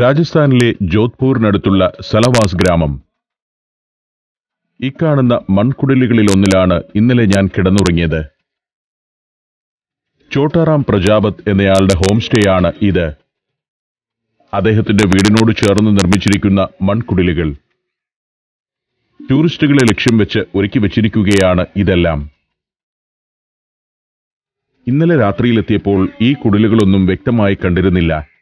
രാജസ്ഥാനിലെ ജോധ്പൂരിനടുത്തുള്ള സലവാസ് ഗ്രാമം. ഇക്കാണുന്ന മൺകുടലുകളിലൊന്നിലാണ് ഇന്നലെ ഞാൻ കിടന്നുറങ്ങിയത്. ചോട്ടാറാം പ്രജാപത് എന്നയാളുടെ ഹോം ആണ് ഇത്. അദ്ദേഹത്തിന്റെ വീടിനോട് ചേർന്ന് നിർമ്മിച്ചിരിക്കുന്ന മൺകുടിലുകൾ. ടൂറിസ്റ്റുകളെ ലക്ഷ്യം വെച്ച് ഒരുക്കി വച്ചിരിക്കുകയാണ് ഇതെല്ലാം. ഇന്നലെ രാത്രിയിലെത്തിയപ്പോൾ ഈ കുടിലുകളൊന്നും വ്യക്തമായി കണ്ടിരുന്നില്ല.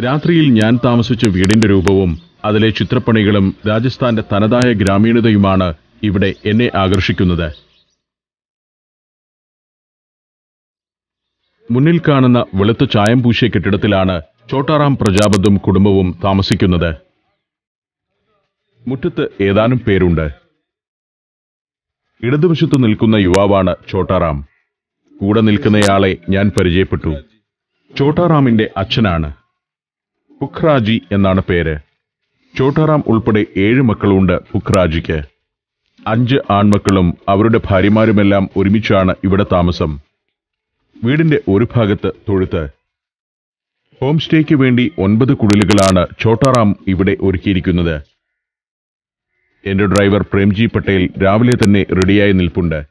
രാത്രിയിൽ ഞാൻ താമസിച്ച വീടിന്റെ രൂപവും അതിലെ ചിത്രപ്പണികളും രാജസ്ഥാന്റെ തനതായ ഗ്രാമീണതയുമാണ് ഇവിടെ എന്നെ ആകർഷിക്കുന്നത്. മുന്നിൽ കാണുന്ന വെളുത്ത ചായം പൂശിയ കെട്ടിടത്തിലാണ് ചോട്ടാറാം പ്രജാപതും കുടുംബവും താമസിക്കുന്നത്. മുറ്റത്ത് ഏതാനും പേരുണ്ട്. ഇടതുവശത്ത് നിൽക്കുന്ന യുവാവാണ് ചോട്ടാറാം. കൂടെ നിൽക്കുന്നയാളെ ഞാൻ പരിചയപ്പെട്ടു. ചോട്ടാറാമിന്റെ അച്ഛനാണ്. പുഖ്രാജി എന്നാണ് പേര്. ചോട്ടാറാം ഉൾപ്പെടെ ഏഴ് മക്കളുണ്ട് പുഖ്രാജിക്ക്. അഞ്ച് ആൺമക്കളും അവരുടെ ഭാര്യമാരുമെല്ലാം ഒരുമിച്ചാണ് ഇവിടെ താമസം. വീടിന്റെ ഒരു ഭാഗത്ത് തൊഴുത്ത്. ഹോം സ്റ്റേക്ക് വേണ്ടി ഒൻപത് കുടിലുകളാണ് ചോട്ടാറാം ഇവിടെ ഒരുക്കിയിരിക്കുന്നത്. എന്റെ ഡ്രൈവർ പ്രേംജി പട്ടേൽ രാവിലെ തന്നെ റെഡിയായി നിൽപ്പുണ്ട്.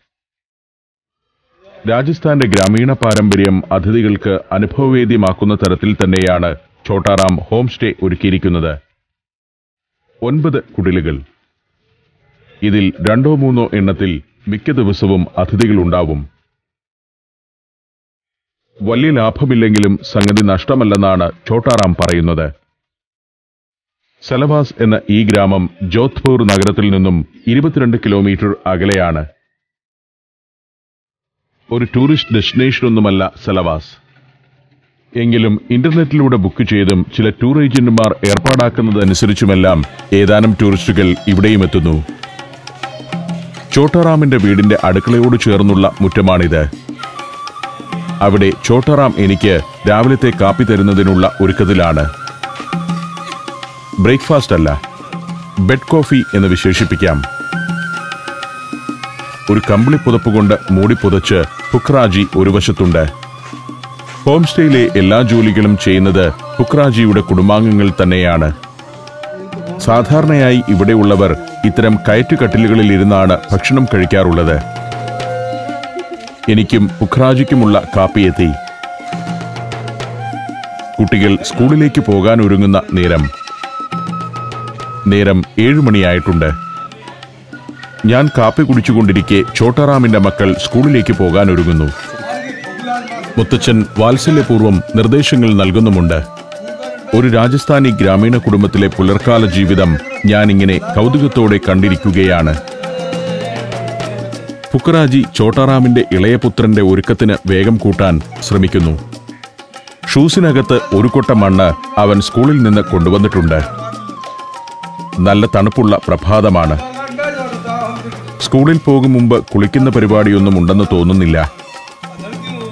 രാജസ്ഥാന്റെ ഗ്രാമീണ പാരമ്പര്യം അതിഥികൾക്ക് അനുഭവവേദ്യമാക്കുന്ന തരത്തിൽ തന്നെയാണ്. ചോട്ടാറാം ഹോം സ്റ്റേ ഒരുക്കിയിരിക്കുന്നത്. ഒൻപത് കുടിലുകൾ. ഇതിൽ രണ്ടോ മൂന്നോ എണ്ണത്തിൽ മിക്ക ദിവസവും അതിഥികളുണ്ടാവും. വലിയ ലാഭമില്ലെങ്കിലും സംഗതി നഷ്ടമല്ലെന്നാണ് ചോട്ടാറാം പറയുന്നത്. സലവാസ് എന്ന ഈ ഗ്രാമം ജോധ്പൂർ നഗരത്തിൽ നിന്നും ഇരുപത്തിരണ്ട് കിലോമീറ്റർ അകലെയാണ്. ഒരു ടൂറിസ്റ്റ് ഡെസ്റ്റിനേഷനൊന്നുമല്ല സലവാസ്. എങ്കിലും ഇന്റർനെറ്റിലൂടെ ബുക്ക് ചെയ്തും ചില ടൂർ ഏജന്റുമാർ ഏർപ്പാടാക്കുന്നതനുസരിച്ചുമെല്ലാം ഏതാനും ടൂറിസ്റ്റുകൾ ഇവിടെയും എത്തുന്നു. ചോട്ടറാമിന്റെ വീടിന്റെ അടുക്കളയോട് ചേർന്നുള്ള മുറ്റമാണിത്. അവിടെ ചോട്ടറാം എനിക്ക് രാവിലത്തെ കാപ്പി തരുന്നതിനുള്ള ഒരുക്കത്തിലാണ്. ബ്രേക്ക്ഫാസ്റ്റ് അല്ല ബെഡ് കോഫി എന്ന് വിശേഷിപ്പിക്കാം. ഒരു കമ്പിളി പുതപ്പ് കൊണ്ട് മൂടി പുതച്ച് ഹുക്രാജി ഒരു വശത്തുണ്ട്. ഹോം സ്റ്റേയിലെ എല്ലാ ജോലികളും ചെയ്യുന്നത് പുക്രാജിയുടെ കുടുംബാംഗങ്ങൾ തന്നെയാണ്. സാധാരണയായി ഇവിടെയുള്ളവർ ഇത്തരം കയറ്റുകട്ടിലുകളിൽ ഇരുന്നാണ് ഭക്ഷണം കഴിക്കാറുള്ളത്. എനിക്കും പുഖ്രാജിക്കുമുള്ള കാപ്പിയെത്തി കുട്ടികൾ സ്കൂളിലേക്ക് പോകാൻ ഒരുങ്ങുന്ന നേരം നേരം ഏഴുമണിയായിട്ടുണ്ട് ഞാൻ കാപ്പി കുടിച്ചുകൊണ്ടിരിക്കെ ചോട്ടറാമിന്റെ മക്കൾ സ്കൂളിലേക്ക് പോകാൻ ഒരുങ്ങുന്നു മുത്തച്ഛൻ വാത്സല്യപൂർവം നിർദ്ദേശങ്ങൾ നൽകുന്നുമുണ്ട്. ഒരു രാജസ്ഥാനി ഗ്രാമീണ കുടുംബത്തിലെ പുലർക്കാല ജീവിതം ഞാനിങ്ങനെ കൗതുകത്തോടെ കണ്ടിരിക്കുകയാണ്. ഫുക്കറാജി ചോട്ടാറാമിന്റെ ഇളയ പുത്രന്റെ ഒരുക്കത്തിന് വേഗം കൂട്ടാൻ ശ്രമിക്കുന്നു. ഷൂസിനകത്ത് ഒരു കൊട്ട മണ്ണ് അവൻ സ്കൂളിൽ നിന്ന് കൊണ്ടുവന്നിട്ടുണ്ട്. നല്ല തണുപ്പുള്ള പ്രഭാതമാണ്. സ്കൂളിൽ പോകും മുമ്പ് കുളിക്കുന്ന പരിപാടിയൊന്നും ഉണ്ടെന്ന് തോന്നുന്നില്ല.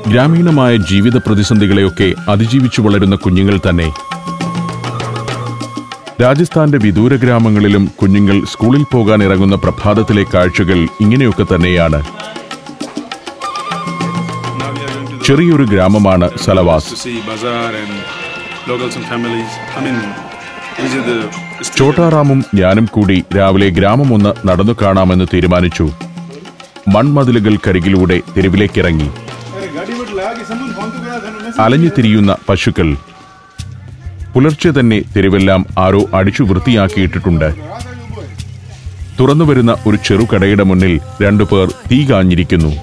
ഗ്രാമീണമായ ജീവിത പ്രതിസന്ധികളെയൊക്കെ അതിജീവിച്ചു വളരുന്ന കുഞ്ഞുങ്ങൾ തന്നെ. രാജസ്ഥാന്റെ വിദൂര ഗ്രാമങ്ങളിലും കുഞ്ഞുങ്ങൾ സ്കൂളിൽ പോകാൻ ഇറങ്ങുന്ന പ്രഭാതത്തിലെ കാഴ്ചകൾ ഇങ്ങനെയൊക്കെ തന്നെയാണ്. ചെറിയൊരു ഗ്രാമമാണ് സലവാസ്. ചോട്ടാറാമും ഞാനും കൂടി രാവിലെ ഗ്രാമമൊന്ന് നടന്നു കാണാമെന്ന് തീരുമാനിച്ചു. മൺമതിലുകൾക്കരികിലൂടെ തെരുവിലേക്കിറങ്ങി. അലഞ്ഞു തിരിയുന്ന പശുക്കൾ. പുലർച്ചെ തന്നെ തെരുവെല്ലാം ആരോ അടിച്ചു വൃത്തിയാക്കിയിട്ടിട്ടുണ്ട്. തുറന്നുവരുന്ന ഒരു ചെറുകടയുടെ മുന്നിൽ രണ്ടു പേർ തീ കാഞ്ഞിരിക്കുന്നു.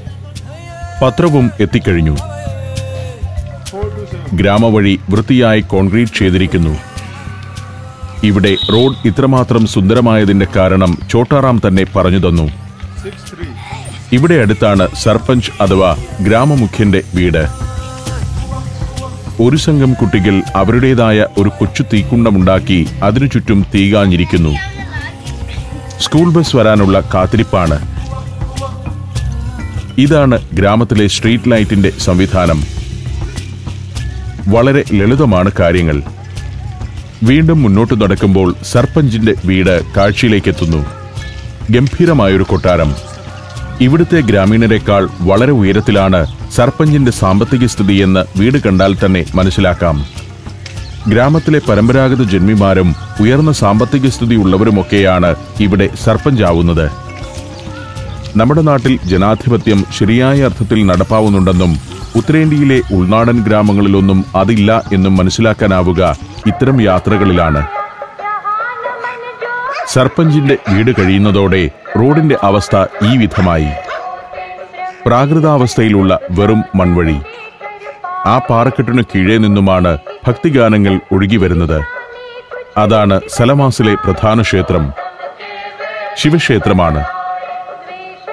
പത്രവും എത്തിക്കഴിഞ്ഞു. ഗ്രാമവഴി വൃത്തിയായി കോൺക്രീറ്റ് ചെയ്തിരിക്കുന്നു. ഇവിടെ റോഡ് ഇത്രമാത്രം സുന്ദരമായതിന്റെ കാരണം ചോട്ടാറാം തന്നെ പറഞ്ഞു തന്നു. ഇവിടെ അടുത്താണ് സർപഞ്ച് അഥവാ ഗ്രാമമുഖ്യന്റെ വീട്. ഒരു സംഘം കുട്ടികൾ അവരുടേതായ ഒരു കൊച്ചു തീക്കുണ്ടമുണ്ടാക്കി അതിനു ചുറ്റും തീകാഞ്ഞിരിക്കുന്നു. സ്കൂൾ ബസ് വരാനുള്ള കാത്തിരിപ്പാണ്. ഇതാണ് ഗ്രാമത്തിലെ സ്ട്രീറ്റ് ലൈറ്റിന്റെ സംവിധാനം. വളരെ ലളിതമാണ് കാര്യങ്ങൾ. വീണ്ടും മുന്നോട്ട് നടക്കുമ്പോൾ സർപഞ്ചിന്റെ വീട് കാഴ്ചയിലേക്കെത്തുന്നു. ഗംഭീരമായൊരു കൊട്ടാരം. ഇവിടുത്തെ ഗ്രാമീണരെക്കാൾ വളരെ ഉയരത്തിലാണ് സർപഞ്ചിന്റെ സാമ്പത്തിക സ്ഥിതിയെന്ന് വീട് കണ്ടാൽ തന്നെ മനസ്സിലാക്കാം. ഗ്രാമത്തിലെ പരമ്പരാഗത ജന്മിമാരും ഉയർന്ന സാമ്പത്തിക സ്ഥിതി ഉള്ളവരുമൊക്കെയാണ് ഇവിടെ സർപ്പഞ്ചാവുന്നത് നമ്മുടെ നാട്ടിൽ ജനാധിപത്യം ശരിയായ അർത്ഥത്തിൽ നടപ്പാവുന്നുണ്ടെന്നും ഉത്തരേന്ത്യയിലെ ഉൾനാടൻ ഗ്രാമങ്ങളിലൊന്നും അതില്ല എന്നും മനസ്സിലാക്കാനാവുക ഇത്തരം യാത്രകളിലാണ്. സർപ്പഞ്ചിന്റെ വീട് കഴിയുന്നതോടെ റോഡിന്റെ അവസ്ഥ ഈ വിധമായി. പ്രാകൃതാവസ്ഥയിലുള്ള വെറും മൺവഴി. ആ പാറക്കെട്ടിനു കീഴേ നിന്നുമാണ് ഭക്തിഗാനങ്ങൾ ഒഴുകി വരുന്നത്. അതാണ് സലമാസിലെ പ്രധാന ക്ഷേത്രം. ശിവക്ഷേത്രമാണ്.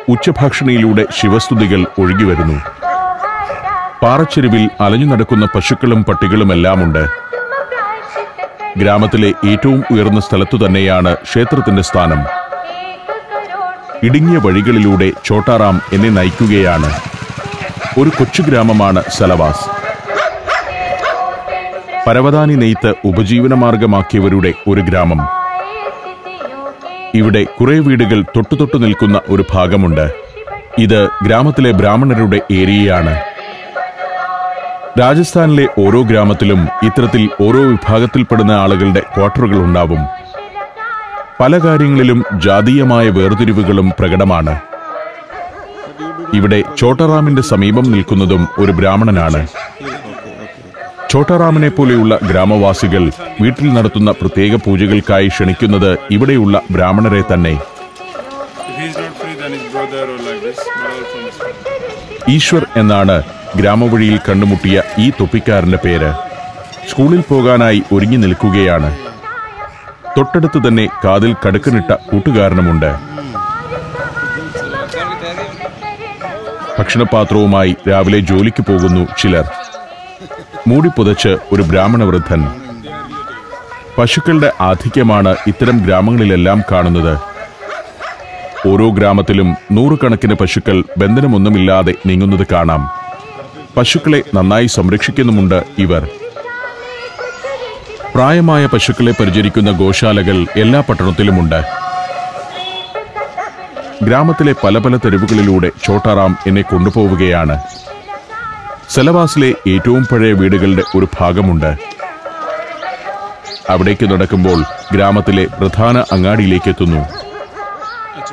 ഉച്ചഭാഷണിയിലൂടെ ശിവസ്തുതികൾ ഒഴുകി വരുന്നു. പാറച്ചെരുവിൽ അലഞ്ഞു നടക്കുന്ന പശുക്കളും പട്ടികളുമെല്ലാമുണ്ട്. ഗ്രാമത്തിലെ ഏറ്റവും ഉയർന്ന സ്ഥലത്തു തന്നെയാണ് ക്ഷേത്രത്തിന്റെ സ്ഥാനം. ഇടുങ്ങിയ വഴികളിലൂടെ ചോട്ടാറാം എന്നെ നയിക്കുകയാണ്. ഒരു കൊച്ചു ഗ്രാമമാണ് സലവാസ്. പരവതാനി നെയ്ത്ത് ഉപജീവനമാർഗമാക്കിയവരുടെ ഒരു ഗ്രാമം. ഇവിടെ കുറെ വീടുകൾ തൊട്ടുതൊട്ടു നിൽക്കുന്ന ഒരു ഭാഗമുണ്ട്. ഇത് ഗ്രാമത്തിലെ ബ്രാഹ്മണരുടെ ഏരിയയാണ്. രാജസ്ഥാനിലെ ഓരോ ഗ്രാമത്തിലും ഇത്തരത്തിൽ ഓരോ വിഭാഗത്തിൽപ്പെടുന്ന ആളുകളുടെ ക്വാർട്ടറുകൾ ഉണ്ടാവും. പല കാര്യങ്ങളിലും ജാതീയമായ വേർതിരിവുകളും പ്രകടമാണ്. ഇവിടെ ചോട്ടറാമിന്റെ സമീപം നിൽക്കുന്നതും ഒരു ബ്രാഹ്മണനാണ്. ചോട്ടറാമിനെ പോലെയുള്ള ഗ്രാമവാസികൾ വീട്ടിൽ നടത്തുന്ന പ്രത്യേക പൂജകൾക്കായി ക്ഷണിക്കുന്നത് ഇവിടെയുള്ള ബ്രാഹ്മണരെ തന്നെ. ഈശ്വർ എന്നാണ് ഗ്രാമവഴിയിൽ കണ്ടുമുട്ടിയ ഈ തൊപ്പിക്കാരന്റെ പേര് സ്കൂളിൽ പോകാനായി ഒരുങ്ങി നിൽക്കുകയാണ്. തൊട്ടടുത്ത് തന്നെ കാതിൽ കടുക്കനിട്ട കൂട്ടുകാരനുമുണ്ട്. ഭക്ഷണപാത്രവുമായി രാവിലെ ജോലിക്ക് പോകുന്നു ചിലർ. മൂടിപ്പുതച്ച് ഒരു ബ്രാഹ്മണ വൃദ്ധൻ പശുക്കളുടെ ആധിക്യമാണ് ഇത്തരം ഗ്രാമങ്ങളിലെല്ലാം കാണുന്നത്. ഓരോ ഗ്രാമത്തിലും നൂറുകണക്കിന് പശുക്കൾ ബന്ധനമൊന്നുമില്ലാതെ നീങ്ങുന്നത് കാണാം. പശുക്കളെ നന്നായി സംരക്ഷിക്കുന്നുമുണ്ട് ഇവർ. പ്രായമായ പശുക്കളെ പരിചരിക്കുന്ന ഗോശാലകൾ എല്ലാ പട്ടണത്തിലുമുണ്ട്. ഗ്രാമത്തിലെ പല പല തെരുവുകളിലൂടെ ചോട്ടാറാം എന്നെ കൊണ്ടുപോവുകയാണ്. സെലവാസിലെ ഏറ്റവും പഴയ വീടുകളുടെ ഒരു ഭാഗമുണ്ട്. അവിടേക്ക് നടക്കുമ്പോൾ ഗ്രാമത്തിലെ പ്രധാന അങ്ങാടിയിലേക്ക് എത്തുന്നു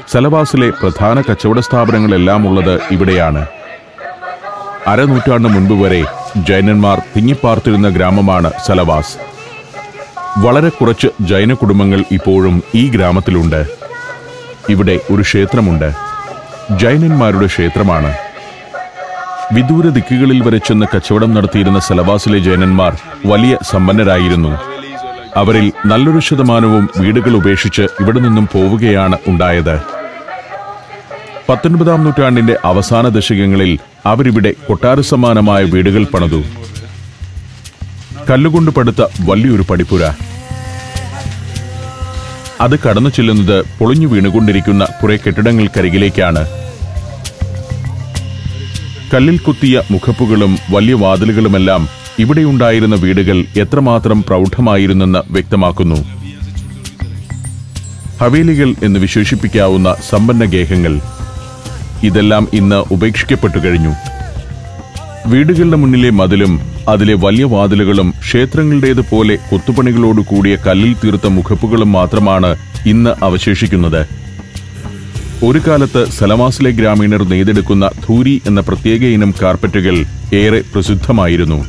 സെലവാസിലെ പ്രധാന കച്ചവട സ്ഥാപനങ്ങളെല്ലാം ഉള്ളത് ഇവിടെയാണ്. അരനൂറ്റാണ്ട് മുൻപ് വരെ ജൈനന്മാർ തിങ്ങിപ്പാർത്തിരുന്ന ഗ്രാമമാണ് സലവാസ്. വളരെ കുറച്ച് ജൈന കുടുംബങ്ങൾ ഇപ്പോഴും ഈ ഗ്രാമത്തിലുണ്ട്. ഇവിടെ ഒരു ക്ഷേത്രമുണ്ട്. ജൈനന്മാരുടെ ക്ഷേത്രമാണ്. വിദൂര ദിക്കുകളിൽ വരെ ചെന്ന് കച്ചവടം നടത്തിയിരുന്ന സലവാസിലെ ജൈനന്മാർ വലിയ സമ്പന്നരായിരുന്നു. അവരിൽ നല്ലൊരു ശതമാനവും വീടുകൾ ഉപേക്ഷിച്ച് ഇവിടെ നിന്നും പോവുകയാണ് ഉണ്ടായത്. പത്തൊൻപതാം നൂറ്റാണ്ടിന്റെ അവസാന ദശകങ്ങളിൽ അവരിവിടെ കൊട്ടാര സമാനമായ വീടുകൾ പണിതു. കല്ലുകൊണ്ട് പടുത്ത വലിയൊരു പടിപ്പുര. അത് കടന്നു ചെല്ലുന്നത് പൊളിഞ്ഞു വീണുകൊണ്ടിരിക്കുന്ന കുറെ കെട്ടിടങ്ങൾക്കരികിലേക്കാണ്. കല്ലിൽ കുത്തിയ മുഖപ്പുകളും വലിയ വാതിലുകളുമെല്ലാം ഇവിടെയുണ്ടായിരുന്ന വീടുകൾ എത്രമാത്രം പ്രൗഢമായിരുന്നെന്ന് വ്യക്തമാക്കുന്നു. ഹവേലികൾ എന്ന് വിശേഷിപ്പിക്കാവുന്ന സമ്പന്ന ഗേഹങ്ങൾ. ഇതെല്ലാം ഇന്ന് ഉപേക്ഷിക്കപ്പെട്ടു കഴിഞ്ഞു. വീടുകളുടെ മുന്നിലെ മതിലും അതിലെ വലിയ വാതിലുകളും ക്ഷേത്രങ്ങളുടേതുപോലെ കൊത്തുപണികളോട് കൂടിയ കല്ലിൽ തീർത്ത മുഖപ്പുകളും മാത്രമാണ് ഇന്ന് അവശേഷിക്കുന്നത്. ഒരു കാലത്ത് സലമാസിലെ ഗ്രാമീണർ നെയ്തെടുക്കുന്ന ധൂരി എന്ന പ്രത്യേക ഇനം കാർപ്പറ്റുകൾ ഏറെ പ്രസിദ്ധമായിരുന്നു.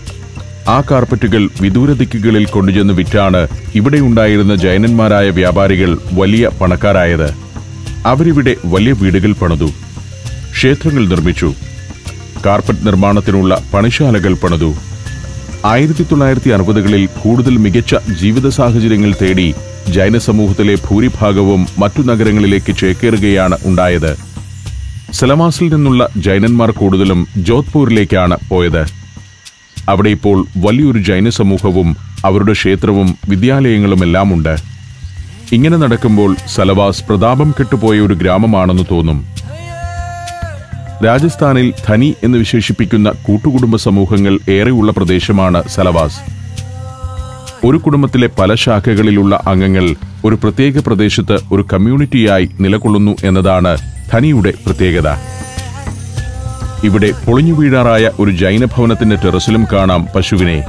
ആ കാർപ്പറ്റുകൾ വിദൂര ദിക്കുകളിൽ കൊണ്ടുചെന്ന് വിറ്റാണ് ഇവിടെയുണ്ടായിരുന്ന ജൈനന്മാരായ വ്യാപാരികൾ വലിയ പണക്കാരായത്. അവരിവിടെ വലിയ വീടുകൾ പണിതു. ക്ഷേത്രങ്ങൾ നിർമ്മിച്ചു. കാർപ്പറ്റ് നിർമ്മാണത്തിനുള്ള പണിശാലകൾ പണിതു. ആയിരത്തി തൊള്ളായിരത്തി അറുപതുകളിൽ കൂടുതൽ മികച്ച ജീവിത സാഹചര്യങ്ങൾ തേടി ജൈന സമൂഹത്തിലെ ഭൂരിഭാഗവും മറ്റു നഗരങ്ങളിലേക്ക് ചേക്കേറുകയാണ് ഉണ്ടായത്. സലമാസിൽ നിന്നുള്ള ജൈനന്മാർ കൂടുതലും ജോധ്പൂരിലേക്കാണ് പോയത്. അവിടെ ഇപ്പോൾ വലിയൊരു ജൈന സമൂഹവും അവരുടെ ക്ഷേത്രവും വിദ്യാലയങ്ങളുമെല്ലാം ഉണ്ട് ഇങ്ങനെ നടക്കുമ്പോൾ സലവാസ് പ്രതാപം കെട്ടുപോയ ഒരു ഗ്രാമമാണെന്ന് തോന്നും. രാജസ്ഥാനിൽ ധനി എന്ന് വിശേഷിപ്പിക്കുന്ന കൂട്ടുകുടുംബ സമൂഹങ്ങൾ ഏറെയുള്ള പ്രദേശമാണ് സലവാസ്. ഒരു കുടുംബത്തിലെ പല ശാഖകളിലുള്ള അംഗങ്ങൾ ഒരു പ്രത്യേക പ്രദേശത്ത് ഒരു കമ്മ്യൂണിറ്റിയായി നിലകൊള്ളുന്നു എന്നതാണ് ധനിയുടെ പ്രത്യേകത. ഇവിടെ പൊളിഞ്ഞു വീഴാറായ ഒരു ജൈന ഭവനത്തിന്റെ ടെറസിലും കാണാം പശുവിനെ.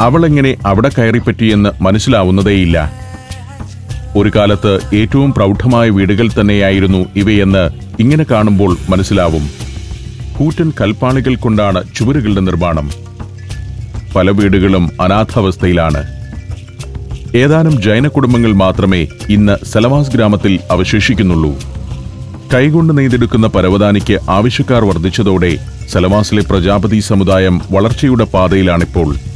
അവളെങ്ങനെ അവിടെ കയറിപ്പറ്റിയെന്ന് മനസ്സിലാവുന്നതേയില്ല. ഒരു കാലത്ത് ഏറ്റവും പ്രൗഢമായ വീടുകൾ തന്നെയായിരുന്നു ഇവയെന്ന് ഇങ്ങനെ കാണുമ്പോൾ മനസ്സിലാവും. കൂറ്റൻ കൽപ്പാളികൾ കൊണ്ടാണ് ചുവരുകളുടെ നിർമ്മാണം. പല വീടുകളും അനാഥാവസ്ഥയിലാണ്. ഏതാനും ജൈന കുടുംബങ്ങൾ മാത്രമേ ഇന്ന് സലവാസ് ഗ്രാമത്തിൽ അവശേഷിക്കുന്നുള്ളൂ. കൈകൊണ്ട് നെയ്തെടുക്കുന്ന പരവതാനിക്ക് ആവശ്യക്കാർ വർദ്ധിച്ചതോടെ സലവാസിലെ പ്രജാപതി സമുദായം വളർച്ചയുടെ പാതയിലാണിപ്പോൾ.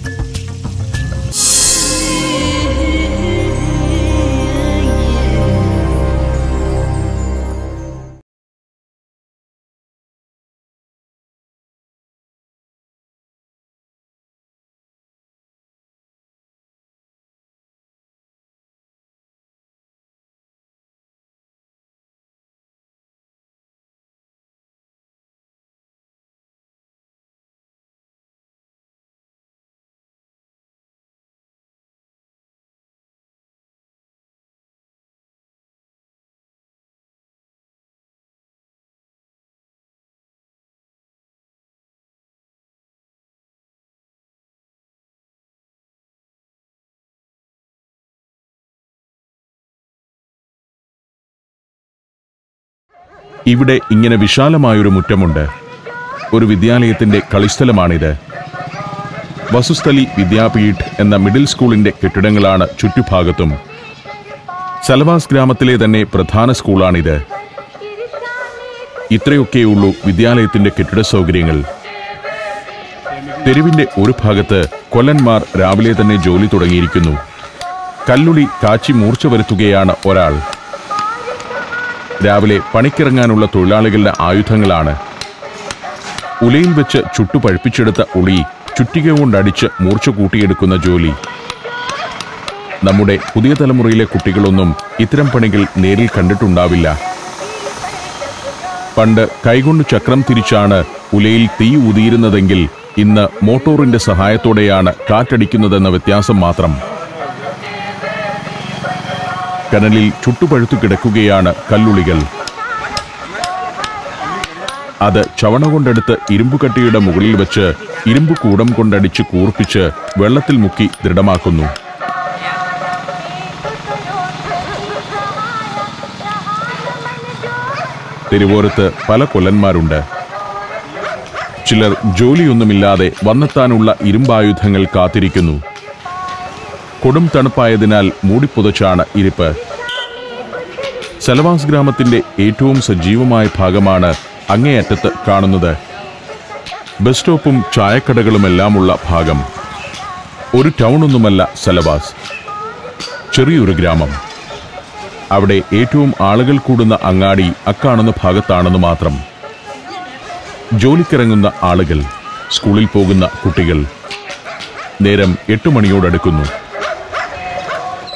ഇവിടെ ഇങ്ങനെ വിശാലമായൊരു മുറ്റമുണ്ട്. ഒരു വിദ്യാലയത്തിന്റെ കളിസ്ഥലമാണിത്. വസുസ്ഥലി വിദ്യാപീഠ് എന്ന മിഡിൽ സ്കൂളിന്റെ കെട്ടിടങ്ങളാണ് ചുറ്റുഭാഗത്തും. സലവാസ് ഗ്രാമത്തിലെ തന്നെ പ്രധാന സ്കൂളാണിത്. ഇത്രയൊക്കെയുള്ളൂ വിദ്യാലയത്തിന്റെ കെട്ടിട സൗകര്യങ്ങൾ. തെരുവിന്റെ ഒരു ഭാഗത്ത് കൊല്ലന്മാർ രാവിലെ തന്നെ ജോലി തുടങ്ങിയിരിക്കുന്നു. കല്ലുളി കാച്ചി മൂർച്ച വരുത്തുകയാണ് ഒരാൾ. രാവിലെ പണിക്കിറങ്ങാനുള്ള തൊഴിലാളികളുടെ ആയുധങ്ങളാണ്. ഉലയിൽ വെച്ച് ചുട്ടു പഴുപ്പിച്ചെടുത്ത ഉളി ചുറ്റിക കൊണ്ടടിച്ച് മൂർച്ച കൂട്ടിയെടുക്കുന്ന ജോലി. നമ്മുടെ പുതിയ തലമുറയിലെ കുട്ടികളൊന്നും ഇത്തരം പണികൾ നേരിൽ കണ്ടിട്ടുണ്ടാവില്ല. പണ്ട് കൈകൊണ്ട് ചക്രം തിരിച്ചാണ് ഉലയിൽ തീ ഊതിയിരുന്നതെങ്കിൽ ഇന്ന് മോട്ടോറിന്റെ സഹായത്തോടെയാണ് കാറ്റടിക്കുന്നതെന്ന വ്യത്യാസം മാത്രം. കനലിൽ ചുട്ടുപഴുത്തു കിടക്കുകയാണ് കല്ലുളികൾ. അത് ചവണ കൊണ്ടെടുത്ത് ഇരുമ്പുകട്ടിയുടെ മുകളിൽ വെച്ച് ഇരുമ്പ് കൂടം കൊണ്ടടിച്ച് കൂർപ്പിച്ച് വെള്ളത്തിൽ മുക്കി ദൃഢമാക്കുന്നു. തെരുവോരത്ത് പല കൊല്ലന്മാരുണ്ട്. ചിലർ ജോലിയൊന്നുമില്ലാതെ വന്നെത്താനുള്ള ഇരുമ്പായുധങ്ങൾ കാത്തിരിക്കുന്നു. കൊടും തണുപ്പായതിനാൽ മൂടിപ്പുതച്ചാണ് ഇരിപ്പ്. സലവാസ് ഗ്രാമത്തിന്റെ ഏറ്റവും സജീവമായ ഭാഗമാണ് അങ്ങേയറ്റത്ത് കാണുന്നത്. ബസ് സ്റ്റോപ്പും ചായക്കടകളുമെല്ലാമുള്ള ഭാഗം. ഒരു ടൗണൊന്നുമല്ല സലവാസ്. ചെറിയൊരു ഗ്രാമം. അവിടെ ഏറ്റവും ആളുകൾ കൂടുന്ന അങ്ങാടി അക്കാണുന്ന ഭാഗത്താണെന്ന് മാത്രം. ജോലിക്കിറങ്ങുന്ന ആളുകൾ സ്കൂളിൽ പോകുന്ന കുട്ടികൾ. നേരം എട്ട് മണിയോടടുക്കുന്നു.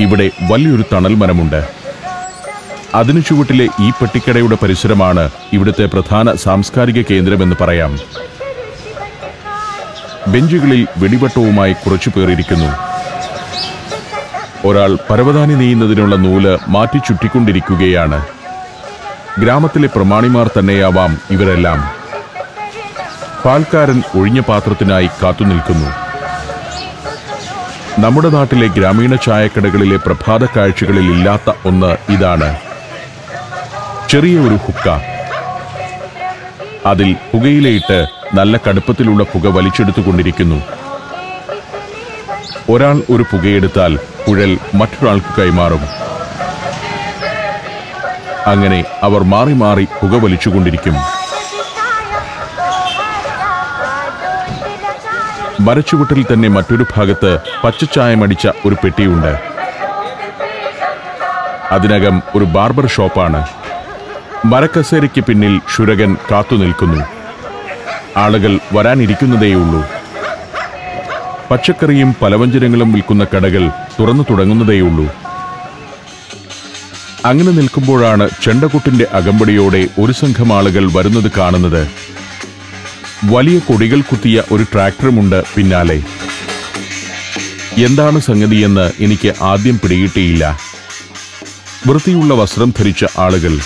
ഇവിടെ വലിയൊരു തണൽ മരമുണ്ട്. അതിനു ചുവട്ടിലെ ഈ പെട്ടിക്കടയുടെ പരിസരമാണ് ഇവിടുത്തെ പ്രധാന സാംസ്കാരിക കേന്ദ്രമെന്ന് പറയാം. ബെഞ്ചുകളിൽ വെടിവട്ടവുമായി കുറച്ചു പേറിയിരിക്കുന്നു ഒരാൾ പരവതാനി നെയ്യുന്നതിനുള്ള നൂൽ മാറ്റി ചുറ്റിക്കൊണ്ടിരിക്കുകയാണ്. ഗ്രാമത്തിലെ പ്രമാണിമാർ തന്നെയാവാം ഇവരെല്ലാം. പാൽക്കാരൻ ഒഴിഞ്ഞ പാത്രത്തിനായി കാത്തുനിൽക്കുന്നു. നമ്മുടെ നാട്ടിലെ ഗ്രാമീണ ചായക്കടകളിലെ പ്രഭാത കാഴ്ചകളിൽ ഇല്ലാത്ത ഒന്ന് ഇതാണ്. ചെറിയ ഒരു ഹുക്ക. അതിൽ പുകയിലയിട്ട് നല്ല കടുപ്പത്തിലുള്ള പുക വലിച്ചെടുത്തുകൊണ്ടിരിക്കുന്നു. ഒരാൾ ഒരു പുകയെടുത്താൽ കുഴൽ മറ്റൊരാൾക്ക് കൈമാറും. അങ്ങനെ അവർ മാറി മാറി പുക വലിച്ചുകൊണ്ടിരിക്കും. മരച്ചുവട്ടിൽ തന്നെ മറ്റൊരു ഭാഗത്ത് പച്ചച്ചായമടിച്ച ഒരു പെട്ടിയുണ്ട്. അതിനകം ഒരു ബാർബർ ഷോപ്പാണ്. മരക്കസേരയ്ക്ക് പിന്നിൽ ശുരകൻ കാത്തുനിൽക്കുന്നു ആളുകൾ വരാനിരിക്കുന്നതേയുള്ളൂ. പച്ചക്കറിയും പലവ്യഞ്ജനങ്ങളും വിൽക്കുന്ന കടകൾ തുറന്നു തുടങ്ങുന്നതേയുള്ളൂ. അങ്ങനെ നിൽക്കുമ്പോഴാണ് ചെണ്ടകുട്ടിന്റെ അകമ്പടിയോടെ ഒരു സംഘം ആളുകൾ വരുന്നത് കാണുന്നത്. വലിയ കൊടികൾ കുത്തിയ ഒരു ട്രാക്ടറുമുണ്ട് പിന്നാലെ. എന്താണ് സംഗതിയെന്ന് എനിക്ക് ആദ്യം പിടികിട്ടിയില്ല. വൃത്തിയുള്ള വസ്ത്രം ധരിച്ച ആളുകൾ.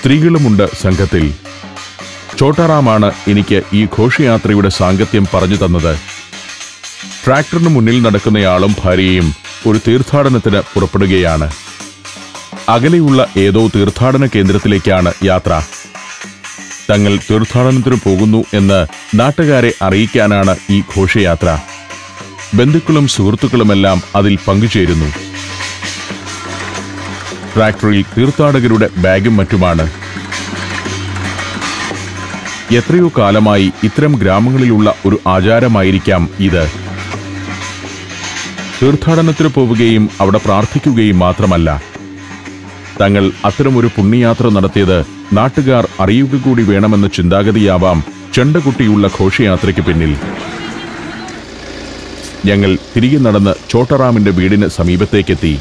സ്ത്രീകളുമുണ്ട് സംഘത്തിൽ. ചോട്ടാറാമാണ് എനിക്ക് ഈ ഘോഷയാത്രയുടെ സാങ്കത്യം പറഞ്ഞു തന്നത്. ട്രാക്ടറിന് മുന്നിൽ നടക്കുന്നയാളും ഭാര്യയും ഒരു തീർത്ഥാടനത്തിന് പുറപ്പെടുകയാണ്. അകലെയുള്ള ഏതോ തീർത്ഥാടന കേന്ദ്രത്തിലേക്കാണ് യാത്ര. തങ്ങൾ തീർത്ഥാടനത്തിന് പോകുന്നു എന്ന് നാട്ടുകാരെ അറിയിക്കാനാണ് ഈ ഘോഷയാത്ര. ബന്ധുക്കളും സുഹൃത്തുക്കളുമെല്ലാം അതിൽ പങ്കുചേരുന്നു. ട്രാക്ടറിൽ തീർത്ഥാടകരുടെ ബാഗും മറ്റുമാണ്. എത്രയോ കാലമായി ഇത്തരം ഗ്രാമങ്ങളിലുള്ള ഒരു ആചാരമായിരിക്കാം ഇത്. തീർത്ഥാടനത്തിന് പോവുകയും അവിടെ പ്രാർത്ഥിക്കുകയും മാത്രമല്ല. തങ്ങൾ അത്തരമൊരു പുണ്യയാത്ര നടത്തിയത് നാട്ടുകാർ അറിയുക കൂടി വേണമെന്ന ചിന്താഗതിയാവാം ചെണ്ടകുട്ടിയുള്ള ഘോഷയാത്രയ്ക്ക് പിന്നിൽ. ഞങ്ങൾ തിരികെ നടന്ന് ചോട്ടറാമിന്റെ വീടിന് സമീപത്തേക്കെത്തി.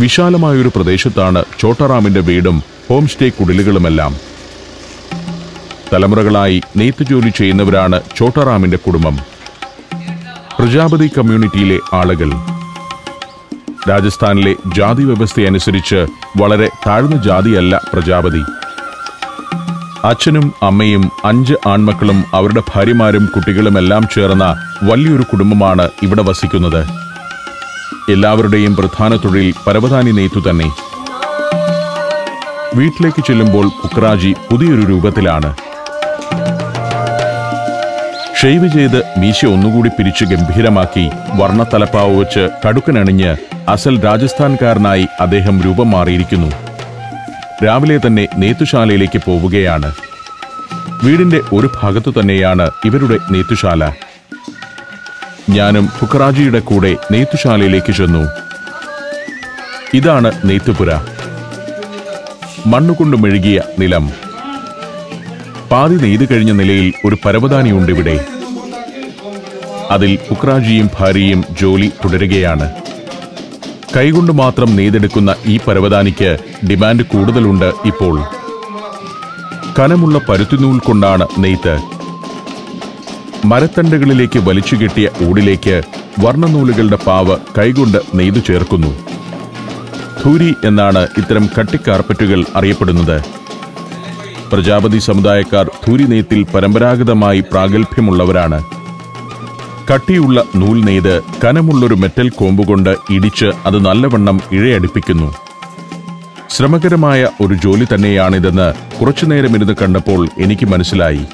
വിശാലമായൊരു പ്രദേശത്താണ് ചോട്ടറാമിന്റെ വീടും ഹോം സ്റ്റേ കുടിലുകളുമെല്ലാം. തലമുറകളായി നെയ്ത്തുജോലി ചെയ്യുന്നവരാണ് ചോട്ടറാമിന്റെ കുടുംബം. പ്രജാപതി കമ്മ്യൂണിറ്റിയിലെ ആളുകൾ. രാജസ്ഥാനിലെ ജാതി വ്യവസ്ഥയനുസരിച്ച് വളരെ താഴ്ന്ന ജാതിയല്ല പ്രജാപതി. അച്ഛനും അമ്മയും അഞ്ച് ആൺമക്കളും അവരുടെ ഭാര്യമാരും കുട്ടികളുമെല്ലാം ചേർന്ന വലിയൊരു കുടുംബമാണ് ഇവിടെ വസിക്കുന്നത്. എല്ലാവരുടെയും പ്രധാന തൊഴിൽ പരവതാനി നെയ്ത്തു തന്നെ. വീട്ടിലേക്ക് ചെല്ലുമ്പോൾ കുക്രാജി പുതിയൊരു രൂപത്തിലാണ്. ഷെയ്വ് ചെയ്ത് മീശ ഒന്നുകൂടി പിരിച്ച് ഗംഭീരമാക്കി വർണത്തലപ്പാവ് വെച്ച് കടുക്കനണിഞ്ഞ് അസൽ രാജസ്ഥാൻകാരനായി അദ്ദേഹം രൂപം മാറിയിരിക്കുന്നു. രാവിലെ തന്നെ നെയ്ത്തുശാലയിലേക്ക് പോവുകയാണ്. വീടിന്റെ ഒരു ഭാഗത്തു തന്നെയാണ് ഇവരുടെ നെയ്ത്തുശാല. ഞാനും ഫുക്കറാജിയുടെ കൂടെ നെയ്ത്തുശാലയിലേക്ക് ചെന്നു. ഇതാണ് നെയ്ത്തുപുര. മണ്ണുകൊണ്ട് മെഴുകിയ നിലം. പാതി നെയ്തു കഴിഞ്ഞ നിലയിൽ ഒരു പരവതാനിയുണ്ട് ഇവിടെ. അതിൽ പുക്രാജിയും ഭാര്യയും ജോലി തുടരുകയാണ്. കൈകൊണ്ട് മാത്രം നെയ്തെടുക്കുന്ന ഈ പരവതാനിക്ക് ഡിമാൻഡ് കൂടുതലുണ്ട് ഇപ്പോൾ. കനമുള്ള പരുത്തിനൂൽ കൊണ്ടാണ് നെയ്ത്ത്. മരത്തണ്ടകളിലേക്ക് വലിച്ചുകെട്ടിയ ഊടിലേക്ക് വർണനൂലുകളുടെ പാവ് കൈകൊണ്ട് നെയ്തു ചേർക്കുന്നു. ധൂരി എന്നാണ് ഇത്തരം കട്ടിക്കാർപ്പറ്റുകൾ അറിയപ്പെടുന്നത്. പ്രജാപതി സമുദായക്കാർ ധൂരി നെയ്ത്തിൽ പരമ്പരാഗതമായി പ്രാഗൽഭ്യമുള്ളവരാണ്. കട്ടിയുള്ള നൂൽ നെയ്ത് കനമുള്ളൊരു മെറ്റൽ കോമ്പുകൊണ്ട് ഇടിച്ച് അത് നല്ലവണ്ണം ഇഴയടിപ്പിക്കുന്നു. ശ്രമകരമായ ഒരു ജോലി തന്നെയാണിതെന്ന് കുറച്ചുനേരം ഇരുന്ന് കണ്ടപ്പോൾ എനിക്ക് മനസ്സിലായി.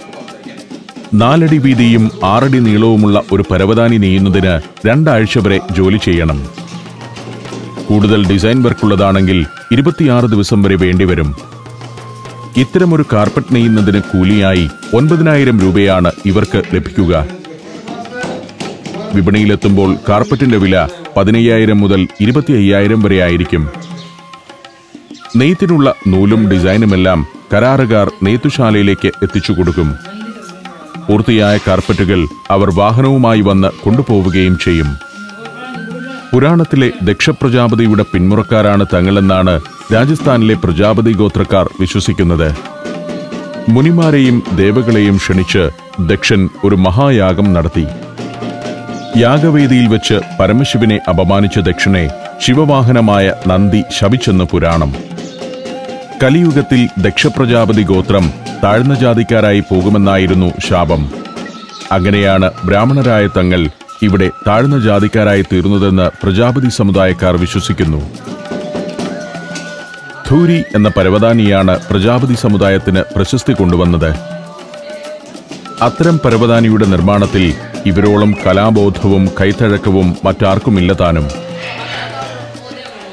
നാലടി വീതിയും ആറടി നീളവുമുള്ള ഒരു പരവതാനി നെയ്യുന്നതിന് രണ്ടാഴ്ച വരെ ജോലി ചെയ്യണം. കൂടുതൽ ഡിസൈൻ വർക്കുള്ളതാണെങ്കിൽ ഇരുപത്തിയാറ് ദിവസം വരെ വേണ്ടിവരും. ഇത്തരമൊരു കാർപ്പറ്റ് നെയ്യുന്നതിന് കൂലിയായി ഒൻപതിനായിരം രൂപയാണ് ഇവർക്ക് ലഭിക്കുക. വിപണിയിലെത്തുമ്പോൾ കാർപ്പറ്റിന്റെ വില പതിനയ്യായിരം മുതൽ ഇരുപത്തി അയ്യായിരം വരെ ആയിരിക്കും. നെയ്ത്തിനുള്ള നൂലും ഡിസൈനുമെല്ലാം കരാറുകാർ നെയ്ത്തുശാലയിലേക്ക് എത്തിച്ചു കൊടുക്കും. പൂർത്തിയായ കാർപ്പറ്റുകൾ അവർ വാഹനവുമായി വന്ന് കൊണ്ടുപോവുകയും ചെയ്യും. പുരാണത്തിലെ ദക്ഷപ്രജാപതിയുടെ പിന്മുറക്കാരാണ് തങ്ങളെന്നാണ് രാജസ്ഥാനിലെ പ്രജാപതി ഗോത്രക്കാർ വിശ്വസിക്കുന്നത്. മുനിമാരെയും ദേവകളെയും ക്ഷണിച്ച് ദക്ഷൻ ഒരു മഹായാഗം നടത്തി. യാഗവേദിയിൽ വെച്ച് പരമശിവനെ അപമാനിച്ച ദക്ഷനെ ശിവവാഹനമായ നന്ദി ശപിച്ചെന്ന് പുരാണം. കലിയുഗത്തിൽ ദക്ഷപ്രജാപതി ഗോത്രം താഴ്ന്ന ജാതിക്കാരായി പോകുമെന്നായിരുന്നു ശാപം. അങ്ങനെയാണ് ബ്രാഹ്മണരായ തങ്ങൾ ഇവിടെ താഴ്ന്ന ജാതിക്കാരായി തീർന്നതെന്ന് പ്രജാപതി സമുദായക്കാർ വിശ്വസിക്കുന്നു. ധൂരി എന്ന പരവതാനിയാണ് പ്രജാപതി സമുദായത്തിന് പ്രശസ്തി കൊണ്ടുവന്നത്. അത്തരം പരവതാനിയുടെ നിർമ്മാണത്തിൽ ഇവരോളം കലാബോധവും കൈത്തഴക്കവും മറ്റാർക്കുമില്ല താനും.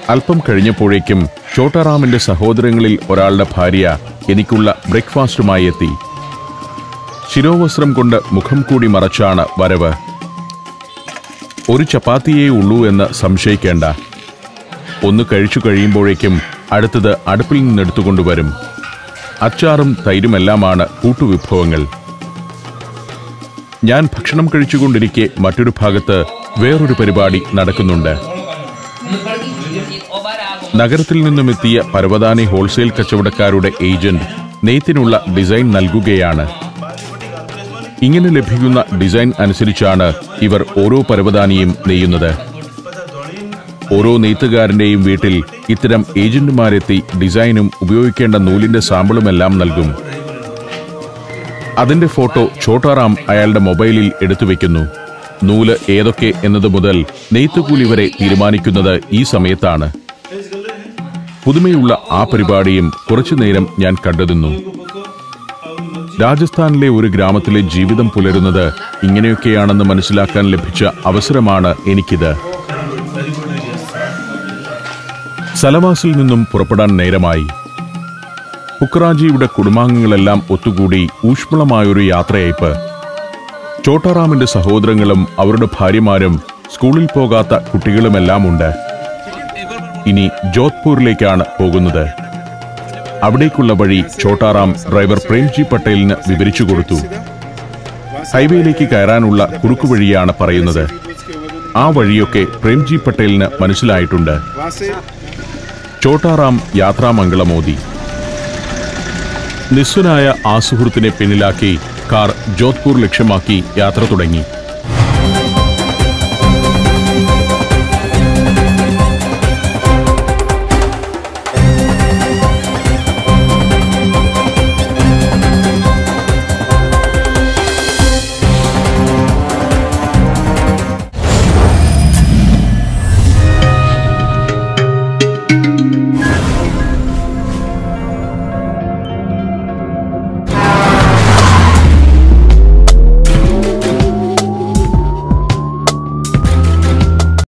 അല്പം കഴിഞ്ഞപ്പോഴേക്കും ചോട്ടാറാമിന്റെ സഹോദരങ്ങളിൽ ഒരാളുടെ ഭാര്യ എനിക്കുള്ള ബ്രേക്ക്ഫാസ്റ്റുമായി എത്തി. ശിരോവസ്ത്രം കൊണ്ട് മുഖം കൂടി മറച്ചാണ് വരവ്. ഒരു ചപ്പാത്തിയേ ഉള്ളൂ എന്ന് സംശയിക്കേണ്ട. ഒന്ന് കഴിച്ചു കഴിയുമ്പോഴേക്കും അടുത്തത് അടുപ്പിൽ നിന്നെടുത്തുകൊണ്ടുവരും അച്ചാറും തൈരുമെല്ലാമാണ് കൂട്ടുവിഭവങ്ങൾ. ഞാൻ ഭക്ഷണം കഴിച്ചുകൊണ്ടിരിക്കെ മറ്റൊരു ഭാഗത്ത് വേറൊരു പരിപാടി നടക്കുന്നുണ്ട്. നഗരത്തിൽ നിന്നുമെത്തിയ പരവതാനി ഹോൾസെയിൽ കച്ചവടക്കാരുടെ ഏജന്റ് നെയ്ത്തിനുള്ള ഡിസൈൻ നൽകുകയാണ്. ഇങ്ങനെ ലഭിക്കുന്ന ഡിസൈൻ അനുസരിച്ചാണ് ഇവർ ഓരോ പരവതാനിയും നെയ്യുന്നത്. ഓരോ നെയ്ത്തുകാരന്റെയും വീട്ടിൽ ഇത്തരം ഏജന്റുമാരെത്തി ഡിസൈനും ഉപയോഗിക്കേണ്ട നൂലിന്റെ സാമ്പിളുമെല്ലാം നൽകും. അതിന്റെ ഫോട്ടോ ഛോട്ടാറാം അയാളുടെ മൊബൈലിൽ എടുത്തു വെക്കുന്നു. നൂൽ ഏതൊക്കെ എന്നത് മുതൽ നെയ്ത്തുകൂലി വരെ തീരുമാനിക്കുന്നത് ഈ സമയത്താണ്. പുതുമയുള്ള ആ പരിപാടിയും കുറച്ചുനേരം ഞാൻ കണ്ടെതുന്നു രാജസ്ഥാനിലെ ഒരു ഗ്രാമത്തിലെ ജീവിതം പുലരുന്നത് ഇങ്ങനെയൊക്കെയാണെന്ന് മനസ്സിലാക്കാൻ ലഭിച്ച അവസരമാണ് എനിക്കിത്. സലവാസിൽ നിന്നും പുറപ്പെടാൻ നേരമായി. പുക്രാജിയുടെ കുടുംബാംഗങ്ങളെല്ലാം ഒത്തുകൂടി ഊഷ്മളമായൊരു യാത്രയയപ്പ്. ചോട്ടാറാമിന്റെ സഹോദരങ്ങളും അവരുടെ ഭാര്യമാരും സ്കൂളിൽ പോകാത്ത കുട്ടികളുമെല്ലാം ഉണ്ട് ഇനി ജോധ്പൂരിലേക്കാണ് പോകുന്നത്. അവിടേക്കുള്ള വഴി ചോട്ടാറാം ഡ്രൈവർ പ്രേംജി പട്ടേലിന് വിവരിച്ചു കൊടുത്തു. ഹൈവേയിലേക്ക് കയറാനുള്ള കുറുക്കുവഴിയാണ് പറയുന്നത്. ആ വഴിയൊക്കെ പ്രേംജി പട്ടേലിന് മനസ്സിലായിട്ടുണ്ട്. ചോട്ടാറാം യാത്രാമംഗളമോദി നിസ്വനായ ആ സുഹൃത്തിനെ പിന്നിലാക്കി കാർ ജോധ്പൂർ ലക്ഷ്യമാക്കി യാത്ര തുടങ്ങി.